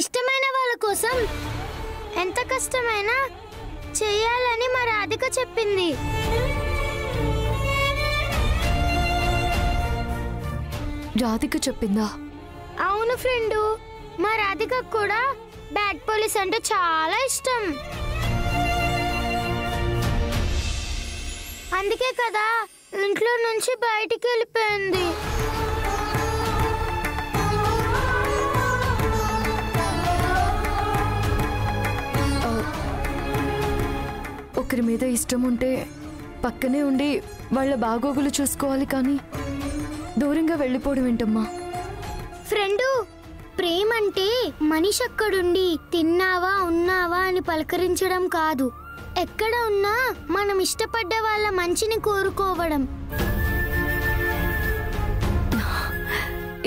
ఇష్టమైన వాళ్ళ కోసం ఎంత కష్టమైనా చేయాలని మా రాధిక చెప్పింది. రాధిక చెప్పిందా? అవును ఫ్రెండు. మా రాధిక కూడా బ్యాడ్ పోలీస్ అంటే చాలా ఇష్టం. అందుకే కదా ఇంట్లో నుంచి బయటికి వెళ్ళిపోయింది. ఒకరి మీద ఇష్టం ఉంటే పక్కనే ఉండి వాళ్ళ బాగోగులు చూసుకోవాలి కానీ దూరంగా వెళ్ళిపోవడం ఏంటమ్మా? ఫ్రెండు ప్రేమ అంటే మనిషి అక్కడుండి తిన్నావా ఉన్నావా అని పలకరించడం కాదు. ఎక్కడ ఉన్నా మనం ఇష్టపడ్డ వాళ్ళ మంచిని కోరుకోవడం.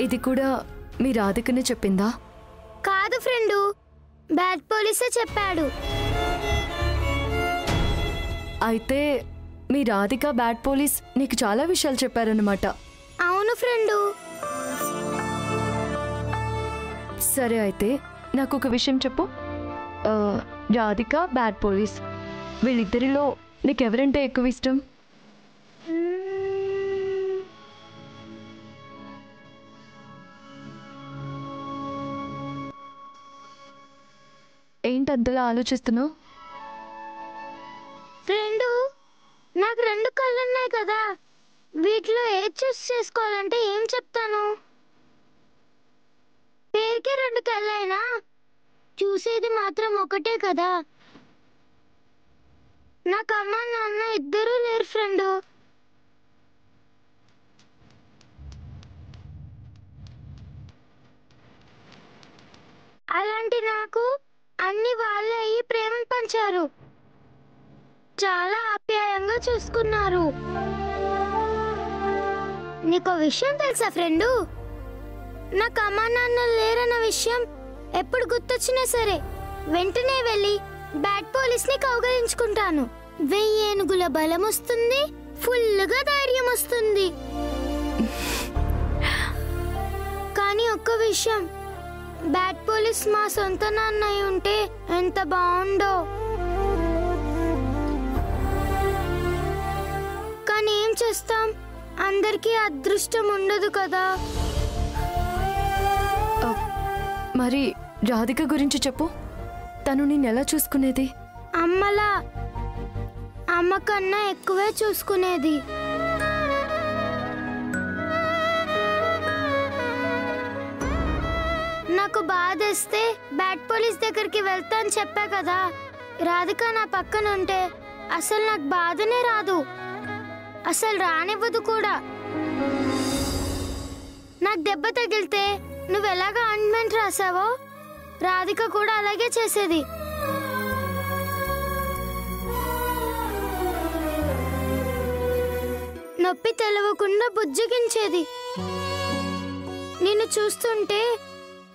ఇది కూడా మీ రాధికనే చెప్పిందా? కాదు ఫ్రెండు బ్యాడ్ పోలీసే చెప్పాడు. అయితే మీ రాధిక బ్యాడ్ పోలీస్ నీకు చాలా విషయాలు చెప్పారనమాట అవును ఫ్రెండు. సరే అయితే నాకు ఒక విషయం చెప్పు. ఆ, రాధిక బ్యాడ్ పోలీస్ వీళ్ళిద్దరిలో నీకెవరంటే ఎక్కువ ఇష్టం? ఏంటి అంతలా ఆలోచిస్తున్నావు? ఫ్రెండు నాకు రెండు కళ్ళు ఉన్నాయి కదా. వీటిలో ఏది చూస్ చేసుకోవాలంటే ఏం చెప్తాను? పేరుకే రెండు కళ్ళైనా? చూసేది మాత్రం ఒకటే కదా. నాకు అమ్మ నాన్న ఇద్దరూ లేరు ఫ్రెండు. అలాంటి నాకు అన్ని వాళ్ళే అయ్యి ప్రేమను పంచారు. చాలా ఆప్యాయంగా చూసుకున్నారు. నీకు విషయం తెలుసా ఫ్రెండు? నాకు అమ్మా నాన్న లేరన్న విషయం ఎప్పుడు గుర్తొచ్చినా సరే వెంటనే వెళ్ళి బ్యాట్ పోలీస్ని కౌగలించుకుంటాను. వెయ్యి ఏనుగుల బలం వస్తుంది ఫుల్గా ధైర్యం వస్తుంది. కానీ ఒక్క విషయం బ్యాట్ పోలీస్ మా సొంత నాన్న ఉంటే ఎంత బాగుండో. అందరికీ అదృష్టం ఉండదు కదా? మరి రాధిక గురించి చెప్పు. తను నేను ఎలా చూసుకునేది? అమ్మలా అమ్మ కన్నా ఎక్కువే చూసుకునేది. నాకు బాధేస్తే బ్యాడ్ పోలీస్ దగ్గరికి వెళ్తాను చెప్పా కదా. రాధిక నా పక్కన ఉంటే అసలు నాకు బాధనే రాదు. అసలు రానివ్వదు కూడా. నాకు దెబ్బ తగిలితే నువ్వు ఎలాగ ఆయింట్మెంట్ రాసావో? రాధిక కూడా అలాగే చేసేది. నొప్పి తెలవకుండా బుజ్జగించేది. నిన్ను చూస్తుంటే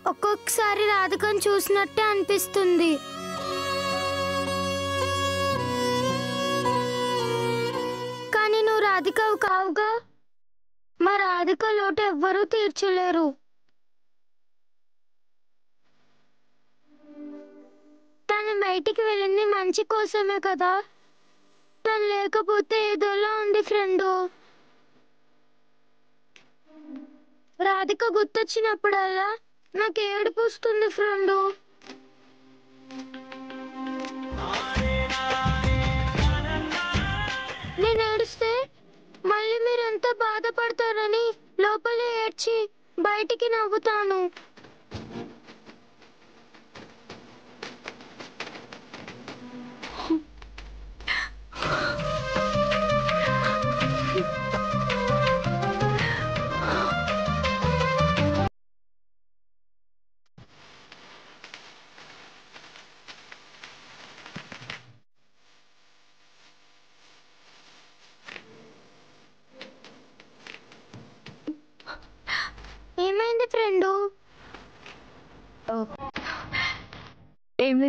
ఒక్కొక్కసారి రాధికను చూసినట్టే అనిపిస్తుంది. కానీ నువ్వు రాధికవు కావుగా? మా రాధిక లోటు ఎవ్వరూ తీర్చలేరు. తను బయటికి వెళ్ళింది మంచి కోసమే కదా. తను లేకపోతే ఏదోలా ఉంది ఫ్రెండు. రాధిక గుర్తొచ్చినప్పుడల్లా నాకు ఏడుపు వస్తుంది ఫ్రెండు. బాధపడతారని లోపలే ఏడ్చి బయటికి నవ్వుతాను.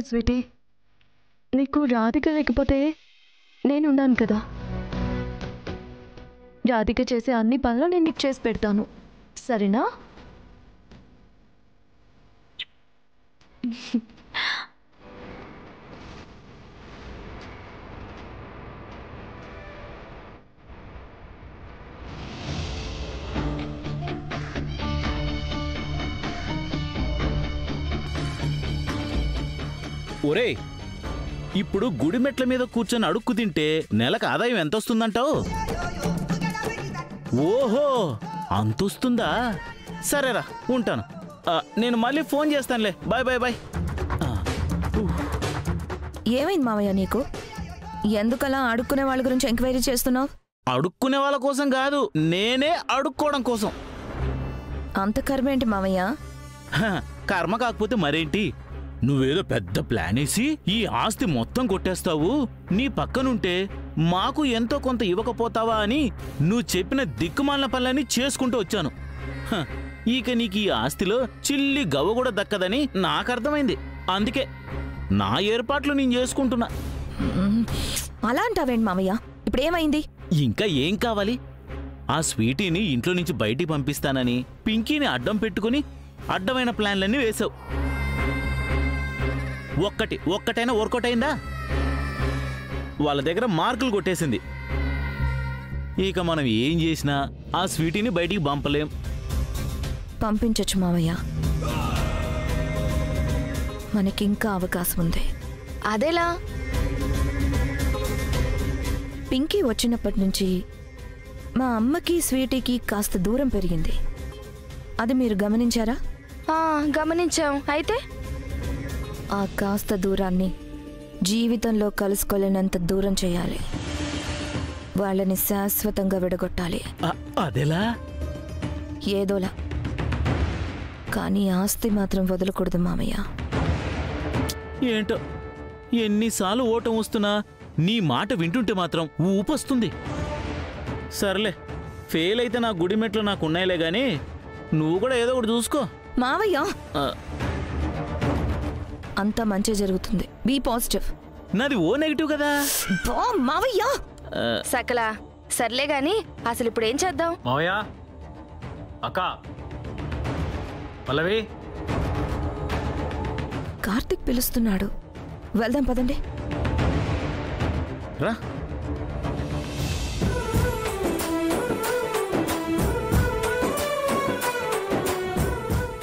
లేదు స్వీటీ. నీకు రాధిక లేకపోతే నేను ఉన్నాను కదా. రాధిక చేసే అన్ని పనులు నేను నీకు చేసి పెడతాను. సరేనా? ఒరే ఇప్పుడు గుడి మెట్ల మీద కూర్చొని అడుక్కు తింటే నెలకు ఆదాయం ఎంత వస్తుందంటావు ఓహో అంతొస్తుందా? సరేరా ఉంటాను. నేను మళ్ళీ ఫోన్ చేస్తానులే. Bye bye bye. ఏమైంది మావయ్య నీకు? ఎందుకలా అడుక్కునే వాళ్ళ గురించి ఎంక్వైరీ చేస్తున్నావు? అడుక్కునే వాళ్ళ కోసం కాదు నేనే అడుక్కోవడం కోసం. అంత కర్మేంటి మావయ్య? హ, కర్మ కాకపోతే మరేంటి? నువ్వేదో పెద్ద ప్లాన్ వేసి ఈ ఆస్తి మొత్తం కొట్టేస్తావు? నీ పక్కనుంటే మాకు ఎంతో కొంత ఇవ్వకపోతావా అని నువ్వు చెప్పిన దిక్కుమాలిన పనులన్నీ చేసుకుంటూ వచ్చాను. ఇక నీకు ఈ ఆస్తిలో చిల్లి గవ్వ కూడా దక్కదని నాకు అర్థమైంది. అందుకే నా ఏర్పాట్లు నేను చేసుకుంటున్నా. అలా అంటావేంటి మావయ్య ఇప్పుడు ఏమైంది? ఇంకా ఏం కావాలి? ఆ స్వీటీని ఇంట్లో నుంచి బయటికి పంపిస్తానని పింకీని అడ్డం పెట్టుకుని అడ్డమైన ప్లాన్లన్నీ వేశావు ఒక్కటి ఒక్కటైనా వర్కౌట్ అయిందా? వాళ్ళ దగ్గర మార్కులు కొట్టేసింది. ఇక మనం ఏం చేసినా ఆ స్వీటీని బయటికి పంపలేం. పంపించచ్చు మావయ్య. మనకింకా అవకాశం ఉంది అదెలా? పింకీ వచ్చినప్పటి నుంచి మా అమ్మకి స్వీటీకి కాస్త దూరం పెరిగింది. అది మీరు గమనించారా? ఆ, గమనించాం. అయితే? ఆ కాస్త దూరాన్ని జీవితంలో కలుసుకోలేనంత దూరం చేయాలి. వాళ్ళని శాశ్వతంగా విడగొట్టాలి. అ- అదెలా? ఏదోలా. కానీ ఆస్తి మాత్రం వదలకూడదు మామయ్య. ఏంటో? ఎన్నిసార్లు ఓటం వస్తున్నా నీ మాట వింటుంటే మాత్రం ఊపొస్తుంది. సర్లే ఫెయిల్ అయితే నా గుడి మెట్లు నాకు ఉన్నాయిలే గాని నువ్వు కూడా ఏదో ఒకటి చూసుకో. మావయ్య! ఆ, అంతా మంచి జరుగుతుంది. బీ పాజిటివ్ నాది ఓ నెగిటివ్ కదా. బా మావయ్య! సకల సర్లే గాని అసలు ఇప్పుడు ఏం చేద్దాం? మావయ్య అక్క పల్లవి. కార్తిక్ పిలుస్తున్నాడు. వెళ్దాం పదండి. రా.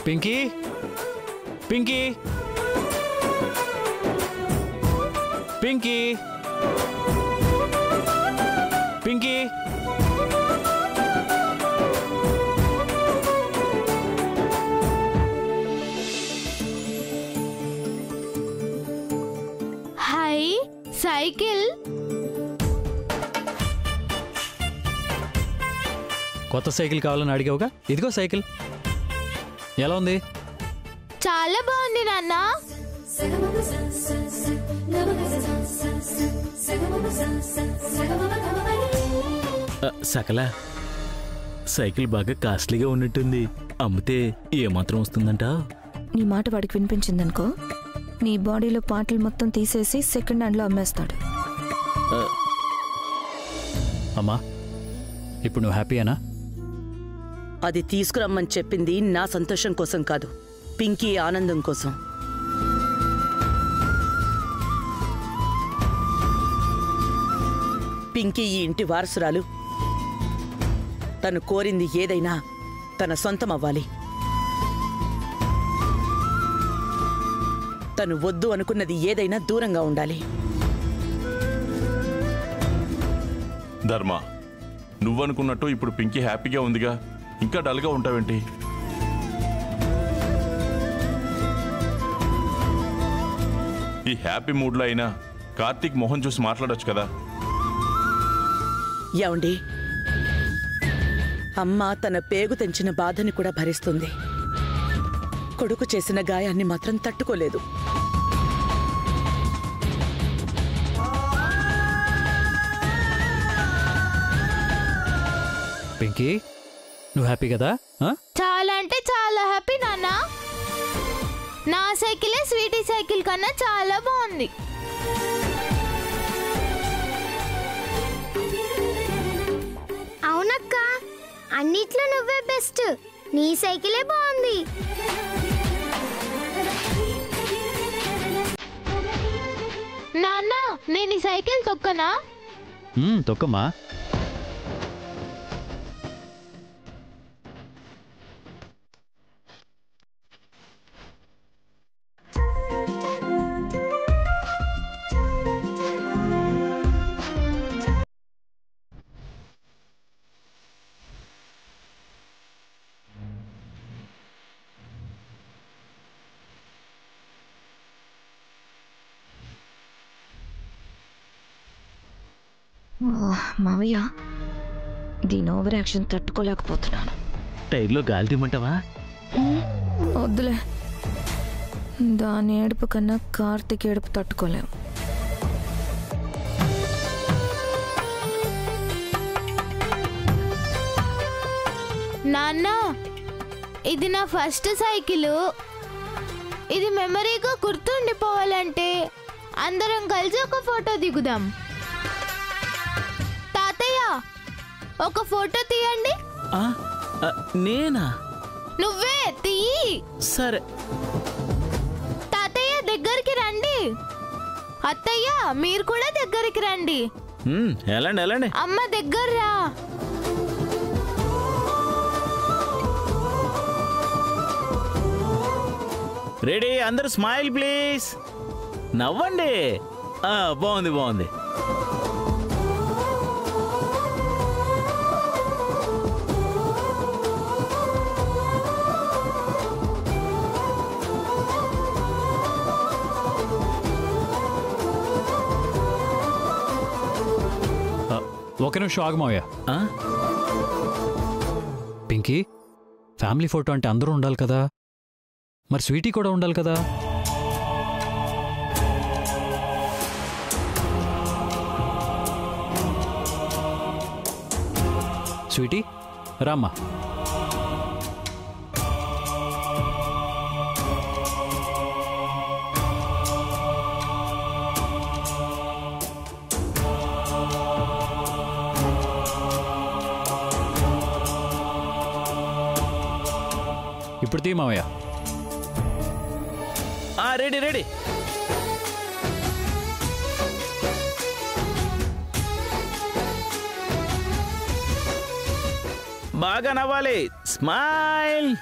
పింకీ పింకీ. పింకీ. పింకీ. Hi cycle. కొత్త సైకిల్ కావాలని అడిగావుగా? ఇదిగో సైకిల్. ఎలా ఉంది? చాలా బాగుంది నాన్న. సకల. సైకిల్ బాగా కాస్ట్లీగా ఉన్నట్టుంది. అమ్మితే ఏమాత్రం వస్తుందంటావు నీ మాట వాడికి వినిపించిందనుకో నీ బాడీలో పాటలు మొత్తం తీసేసి సెకండ్ హ్యాండ్లో అమ్మేస్తాడు. అమ్మా ఇప్పుడు నువ్వు హ్యాపీయేనా? అది తీసుకురమ్మని చెప్పింది నా సంతోషం కోసం కాదు పింకీ ఆనందం కోసం. పింకీ ఈ ఇంటి వారసురాలు. తను కోరింది ఏదైనా తన సొంతం అవ్వాలి తను వద్దు అనుకున్నది ఏదైనా దూరంగా ఉండాలి. ధర్మ నువ్వనుకున్నట్టు ఇప్పుడు పింకీ హ్యాపీగా ఉందిగా. ఇంకా డల్గా ఉంటావేంటి? ఈ హ్యాపీ మూడ్లో అయినా కార్తీక్ మొహం చూసి మాట్లాడొచ్చు కదా. ఏమండి? అమ్మ తన పేగు తెంచిన బాధని కూడా భరిస్తుంది. కొడుకు చేసిన గాయాన్ని మాత్రం తట్టుకోలేదు. పింకీ నువ్వు హ్యాపీ కదా? ఆ? చాలా అంటే చాలా హ్యాపీ నాన్న. నా సైకిలే స్వీటీ సైకిల్ కన్నా చాలా బాగుంది. అన్నిట్లో నువ్వే బెస్ట్ నీ సైకిలే బాగుంది. నాన్న నేను ఈ సైకిల్ తొక్కనా? తొక్కమా మావయ్య దీని ఓవర్ యాక్షన్ తట్టుకోలేకపోతున్నాను. టైర్లో గాలి తీయమంటావా వద్దులే. దాని ఏడుపు కన్నా కార్తీక్ ఏడుపు తట్టుకోలేం. నాన్న ఇది నా ఫస్ట్ సైకిల్. ఇది మెమరీగా గుర్తుండిపోవాలంటే అందరం కలిసి ఒక ఫోటో దిగుదాం. ఒక ఫోటో తీయండి. నేనా? నువ్వే తీయి. సరే. తాతయ్య దగ్గరికి రండి. అత్తయ్య మీరు కూడా దగ్గరికి రండి. వెళ్ళండి వెళ్ళండి అమ్మ దగ్గర రా. రెడీ అందరూ స్మైల్ ప్లీజ్. నవ్వండి. బాగుంది బాగుంది. ఒక నిమిషం ఆగమోయా ఆ? పింకీ ఫ్యామిలీ ఫోటో అంటే అందరూ ఉండాలి కదా. మరి స్వీటీ కూడా ఉండాలి కదా. స్వీటీ రామ్మా. ఇప్పుడు తీ మావయ్య. Ready ready. బాగా నవ్వాలి. స్మైల్.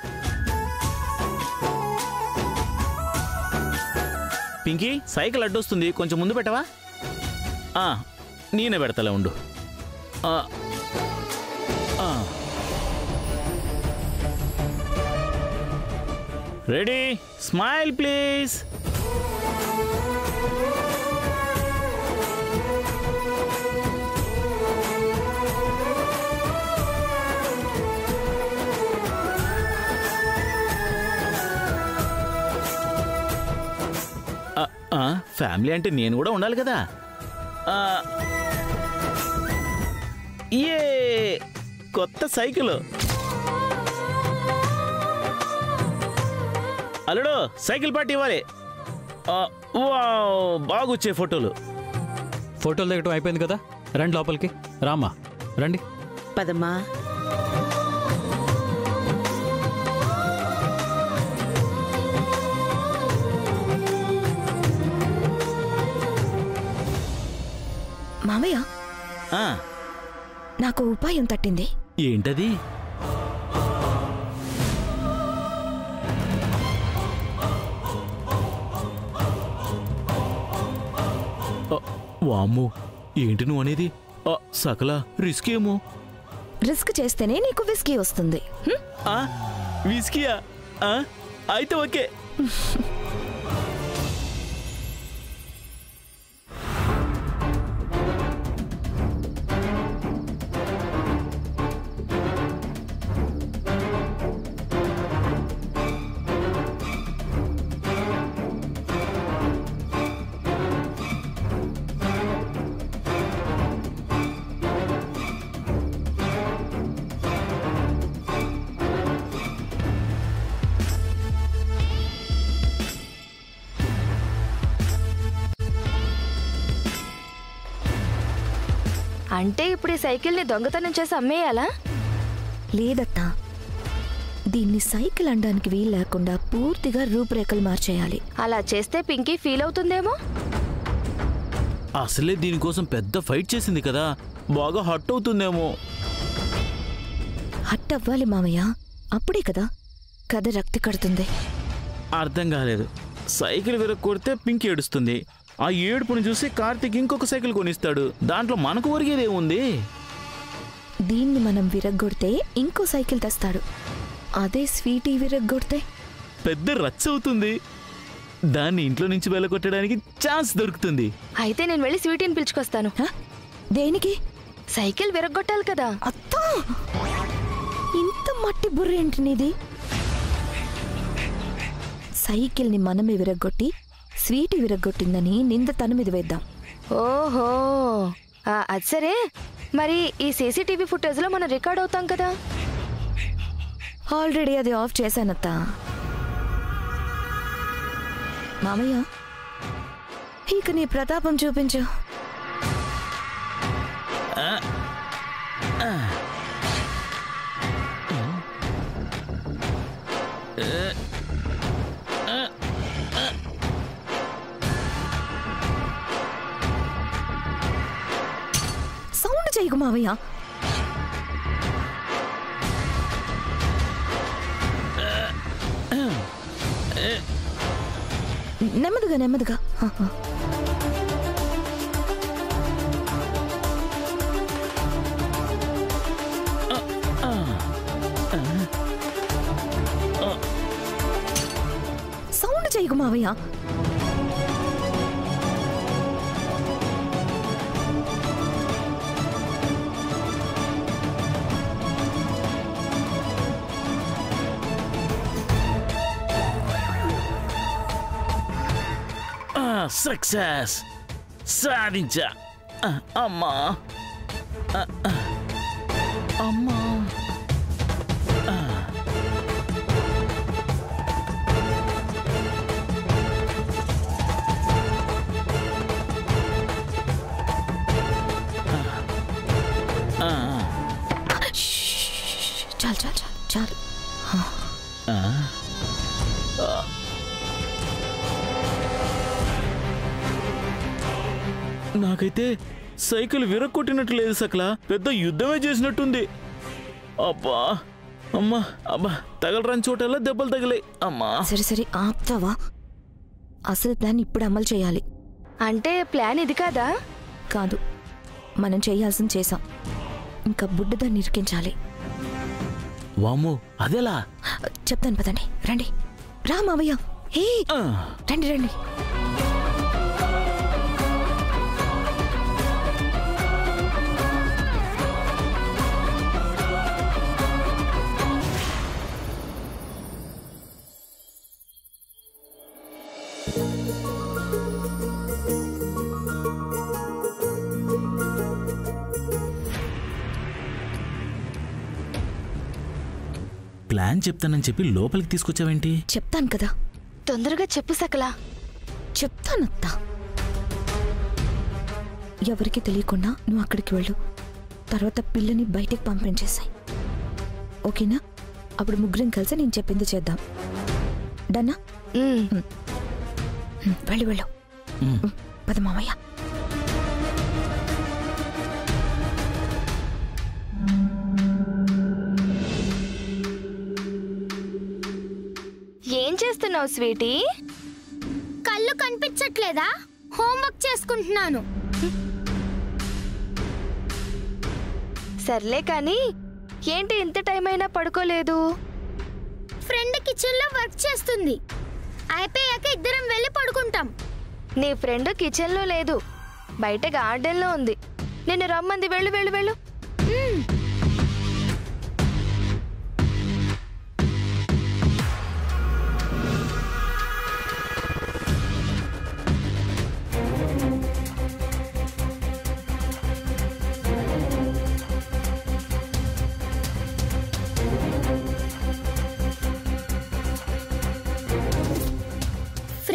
పింకీ సైకిల్ అడ్డొస్తుంది. కొంచెం ముందు పెట్టవా? నేనే పెడతలే ఉండు. రెడీ స్మైల్ ప్లీజ్ ఫ్యామిలీ అంటే నేను కూడా ఉండాలి కదా. ఏ కొత్త సైకిల్. అల్లుడు సైకిల్ పార్టీ ఇవ్వాలి. ఆ, వావ్, బాగా వచ్చే ఫోటోలు. ఫోటోలు దిగటం అయిపోయింది కదా? రండి లోపలికి. రామ్మా. రండి. పదమ్మా. మావయ్య ఆ, నాకు ఉపాయం తట్టింది. ఏంటది? వామ్మో ఏంటి నువ్వు అనేది? సకల రిస్క్ ఏమో? రిస్క్ చేస్తేనే నీకు విస్కీ వస్తుంది. విస్కీయా? ఆ, అయితే ఓకే. అంటే ఇప్పుడు ఈ సైకిల్ని దొంగతనం చేసి అమ్మేయాలా? లేదత్తా. దీన్ని సైకిల్ అనడానికి వీలు లేకుండా పూర్తిగా రూపురేఖలు మార్చేయాలి. అలా చేస్తే పింకీ ఫీల్ అవుతుందేమో? అసలే దీనికోసం పెద్ద ఫైట్ చేసింది కదా. బాగా హట్ అవుతుందేమో. హట్ అవ్వాలి మామయ్య. అప్పుడే కదా కథ రక్తి కడుతుంది. అర్థం కాలేదు. సైకిల్ విరగొడితే పింక్ ఏడుస్తుంది. ఆ ఏడుపుని చూసి కార్తీక్ ఇంకొక సైకిల్ కొనిస్తాడు. దాంట్లో మనకు ఒరిగేదేముంది దీన్ని మనం విరగ్గొడితే ఇంకో సైకిల్ తెస్తాడు. అదే స్వీటీ విరగ్గొడితే. పెద్ద రచ్చ అవుతుంది. దాన్ని ఇంట్లో నుంచి వెళ్ళగొట్టడానికి ఛాన్స్ దొరుకుతుంది. అయితే నేను వెళ్ళి స్వీటీని పిలుచుకొస్తాను? దేనికి? సైకిల్ విరగొట్టాలి కదా. అత్తా! ఇంత మట్టి బుర్ర ఏంటి నీది? సైకిల్ని మనమే విరగ్గొట్టి స్వీటీ విరగ్గొట్టిందని నింద తన మీద వేద్దాం. ఓహో ఆ, అది సరే. మరి ఈ సీసీటీవీ ఫుటేజ్లో మనం రికార్డ్ అవుతాం కదా? ఆల్రెడీ అది ఆఫ్ చేశానత్తా. మామయ్య ఇక నీ ప్రతాపం చూపించు. సౌండ్ చేయకు మావయ్య నెమ్మదిగా నెమ్మదిగా హ, హ. సౌండ్ చేయకు మావయ్య సక్సెస్ సాధించా ఆ, అమ్మా ఆ, ఆ. అమ్మా ఆ. నాకైతే సైకిల్ విరక్కొట్టినట్టు లేదు సకల. పెద్ద యుద్ధమే చేసినట్టుంది. అబ్బా అమ్మా అబ్బా తగలరాని చోటల్లా దెబ్బలు తగిలాయి. అమ్మా. సరే సరే ఆపుతావా? అసలు ప్లాన్ ఇప్పుడు అమలు చేయాలి. అంటే ప్లాన్ ఇది కాదా? కాదు. మనం చేయాల్సింది చేసాం ఇంకా బుడ్డదాన్ని ఇరికించాలి వామ్మో అదెలా? చెప్తాను పదండి. రండి. రా మావయ్య. హే! ఆ, రండి రండి. ప్లాన్ చెప్తానని చెప్పి లోపలికి తీసుకొచ్చావేంటి? చెప్తాను కదా. తొందరగా చెప్పు సకలా. చెప్తానత్తా ఎవరికి తెలియకుండా నువ్వు అక్కడికి వెళ్ళు. తర్వాత పిల్లని బయటికి పంపించేసాయి ఓకేనా? అప్పుడు ముగ్గురం కలిసి నేను చెప్పింది చేద్దాం. డన్నా? వెళ్ళు వెళ్ళు. పద మామయ్య. చేస్తున్నావు స్వీటీ? కళ్ళు కనిపించట్లేదా? హోంవర్క్ చేసుకుంటున్నాను. సర్లే కానీ ఏంటి ఇంత టైం అయినా పడుకోలేదు? ఫ్రెండ్ కిచెన్లో వర్క్ చేస్తుంది. అయిపోయాక ఇద్దరం వెళ్ళి పడుకుంటాం. నీ ఫ్రెండ్ కిచెన్లో లేదు. బయట గార్డెన్లో ఉంది. నిన్ను రమ్మంది వెళ్ళు వెళ్ళు వెళ్ళు.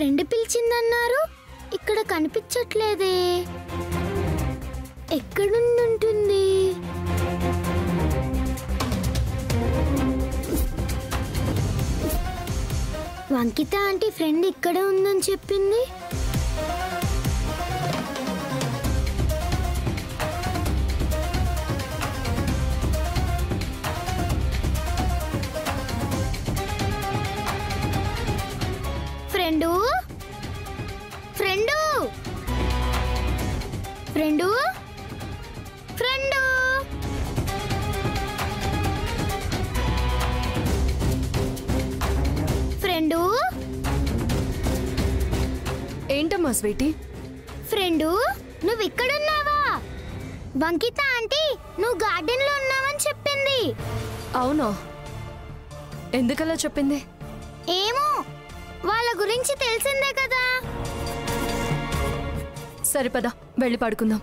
ఫ్రెండ్ పిలిచిందన్నారు. ఇక్కడ కనిపించట్లేదే. ఎక్కడుందుంటుంది వంకిత ఆంటీ ఫ్రెండ్ ఇక్కడే ఉందని చెప్పింది. ఫ్రెండు? ఫ్రెండు? ఫ్రెండు? ఏంటమ్మా స్వీటీ? ఫ్రెండు నువ్వు ఇక్కడున్నావా వంకిత ఆంటీ నువ్వు గార్డెన్లో ఉన్నావని చెప్పింది. అవునా? ఎందుకలా చెప్పింది? ఏమో వాళ్ళ గురించి తెలిసిందే కదా. సరిపదా. వెళ్ళి పడుకుందాం.